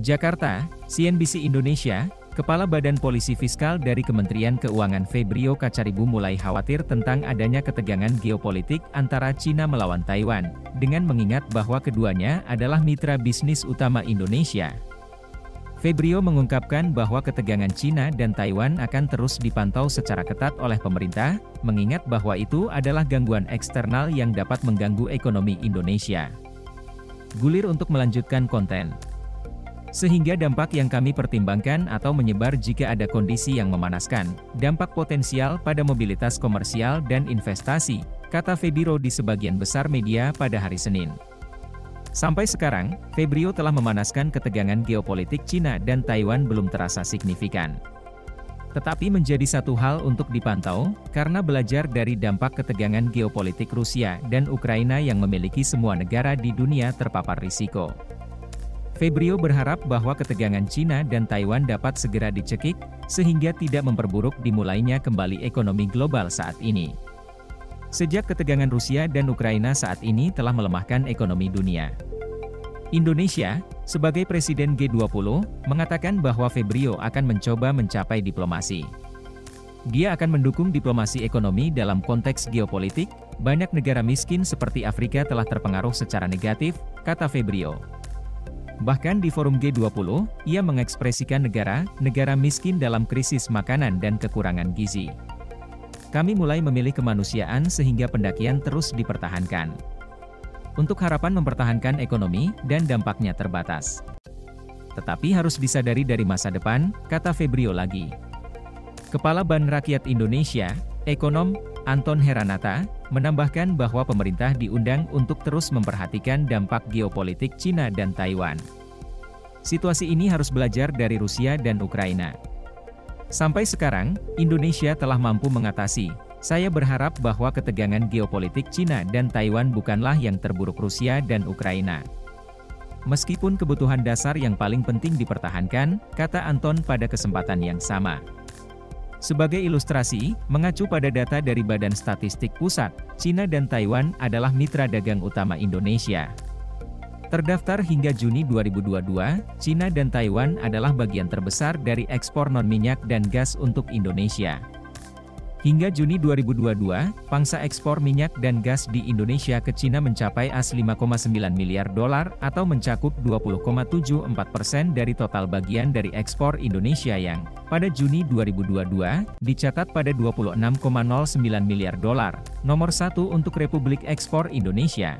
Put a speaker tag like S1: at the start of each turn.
S1: Jakarta, CNBC Indonesia, Kepala Badan Polisi Fiskal dari Kementerian Keuangan Febrio Kacaribu mulai khawatir tentang adanya ketegangan geopolitik antara China melawan Taiwan, dengan mengingat bahwa keduanya adalah mitra bisnis utama Indonesia. Febrio mengungkapkan bahwa ketegangan China dan Taiwan akan terus dipantau secara ketat oleh pemerintah, mengingat bahwa itu adalah gangguan eksternal yang dapat mengganggu ekonomi Indonesia. Gulir untuk melanjutkan konten. Sehingga dampak yang kami pertimbangkan atau menyebar jika ada kondisi yang memanaskan, dampak potensial pada mobilitas komersial dan investasi, kata Febiro di sebagian besar media pada hari Senin. Sampai sekarang, Febrio telah memanaskan ketegangan geopolitik Cina dan Taiwan belum terasa signifikan. Tetapi menjadi satu hal untuk dipantau, karena belajar dari dampak ketegangan geopolitik Rusia dan Ukraina yang memiliki semua negara di dunia terpapar risiko. Febrio berharap bahwa ketegangan China dan Taiwan dapat segera dicekik, sehingga tidak memperburuk dimulainya kembali ekonomi global saat ini. Sejak ketegangan Rusia dan Ukraina saat ini telah melemahkan ekonomi dunia. Indonesia, sebagai Presiden G20, mengatakan bahwa Febrio akan mencoba mencapai diplomasi. Dia akan mendukung diplomasi ekonomi dalam konteks geopolitik, banyak negara miskin seperti Afrika telah terpengaruh secara negatif, kata Febrio. Bahkan di forum G20, ia mengekspresikan negara-negara miskin dalam krisis makanan dan kekurangan gizi. Kami mulai memilih kemanusiaan sehingga pendakian terus dipertahankan. Untuk harapan mempertahankan ekonomi dan dampaknya terbatas. Tetapi harus disadari dari masa depan, kata Febrio lagi. Kepala Ban Rakyat Indonesia, ekonom Anton Heranata, menambahkan bahwa pemerintah diundang untuk terus memperhatikan dampak geopolitik Cina dan Taiwan. Situasi ini harus belajar dari Rusia dan Ukraina. Sampai sekarang, Indonesia telah mampu mengatasi. Saya berharap bahwa ketegangan geopolitik Cina dan Taiwan bukanlah yang terburuk Rusia dan Ukraina. Meskipun kebutuhan dasar yang paling penting dipertahankan, kata Anton pada kesempatan yang sama. Sebagai ilustrasi, mengacu pada data dari Badan Statistik Pusat, China dan Taiwan adalah mitra dagang utama Indonesia. Terdaftar hingga Juni 2022, China dan Taiwan adalah bagian terbesar dari ekspor non-minyak dan gas untuk Indonesia. Hingga Juni 2022, pangsa ekspor minyak dan gas di Indonesia ke Cina mencapai AS 5,9 miliar dolar atau mencakup 20,74 persen dari total bagian dari ekspor Indonesia yang, pada Juni 2022, dicatat pada 26,09 miliar dolar, nomor satu untuk Republik Ekspor Indonesia.